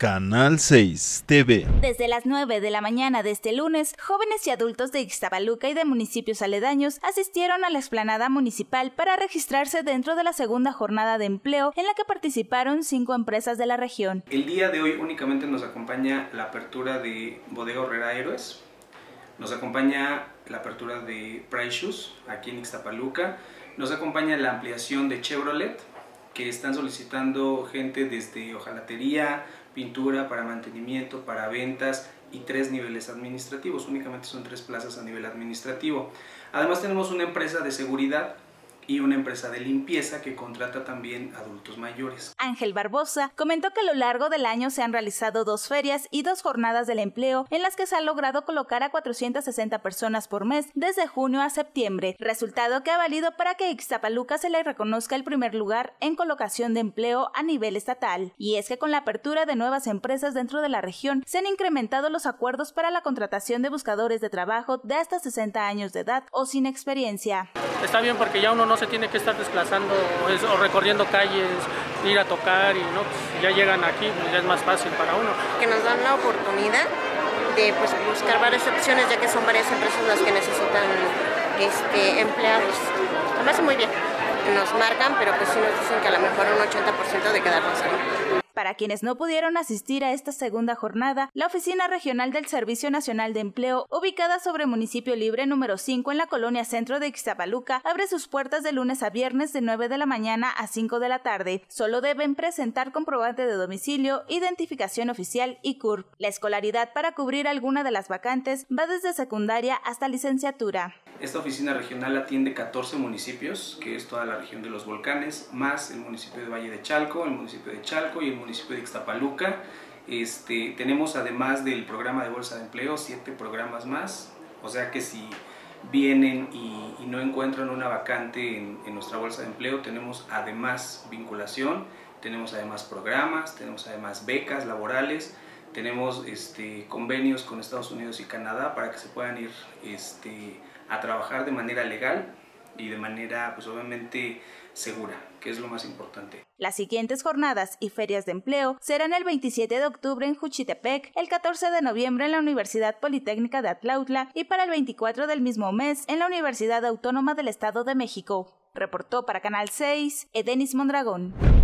Canal 6 TV. Desde las 9 de la mañana de este lunes, jóvenes y adultos de Ixtapaluca y de municipios aledaños asistieron a la explanada municipal para registrarse dentro de la segunda jornada de empleo en la que participaron cinco empresas de la región. El día de hoy únicamente nos acompaña la apertura de Bodega Horrera Héroes, nos acompaña la apertura de Price Shoes aquí en Ixtapaluca, nos acompaña la ampliación de Chevrolet, que están solicitando gente desde hojalatería, pintura, para mantenimiento, para ventas y tres niveles administrativos. Únicamente son tres plazas a nivel administrativo. Además tenemos una empresa de seguridad y una empresa de limpieza que contrata también adultos mayores. Ángel Barbosa comentó que a lo largo del año se han realizado dos ferias y dos jornadas del empleo en las que se ha logrado colocar a 460 personas por mes desde junio a septiembre, resultado que ha valido para que Ixtapaluca se le reconozca el primer lugar en colocación de empleo a nivel estatal. Y es que con la apertura de nuevas empresas dentro de la región se han incrementado los acuerdos para la contratación de buscadores de trabajo de hasta 60 años de edad o sin experiencia. Está bien porque ya uno no se tiene que estar desplazando o recorriendo calles, ir a tocar y no, pues, ya llegan aquí, pues, ya es más fácil para uno. Que nos dan la oportunidad de pues, buscar varias opciones, ya que son varias empresas las que necesitan este, empleados. Me hace muy bien. Nos marcan, pero pues sí nos dicen que a lo mejor un 80% de quedarnos ahí. Para quienes no pudieron asistir a esta segunda jornada, la Oficina Regional del Servicio Nacional de Empleo, ubicada sobre Municipio Libre número 5 en la colonia centro de Ixtapaluca, abre sus puertas de lunes a viernes de 9 de la mañana a 5 de la tarde. Solo deben presentar comprobante de domicilio, identificación oficial y CURP. La escolaridad para cubrir alguna de las vacantes va desde secundaria hasta licenciatura. Esta oficina regional atiende 14 municipios, que es toda la región de los volcanes, más el municipio de Valle de Chalco, el municipio de Chalco y el municipio de Ixtapaluca. Este, tenemos además del programa de bolsa de empleo, siete programas más, o sea que si vienen y, no encuentran una vacante en, en, nuestra bolsa de empleo, tenemos además vinculación, tenemos además programas, tenemos además becas laborales, tenemos este, convenios con Estados Unidos y Canadá para que se puedan ir este, a trabajar de manera legal y de manera, pues obviamente, segura, que es lo más importante. Las siguientes jornadas y ferias de empleo serán el 27 de octubre en Juchitepec, el 14 de noviembre en la Universidad Politécnica de Atlautla y para el 24 del mismo mes en la Universidad Autónoma del Estado de México. Reportó para Canal 6 Edenis Mondragón.